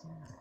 Sim.